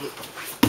うん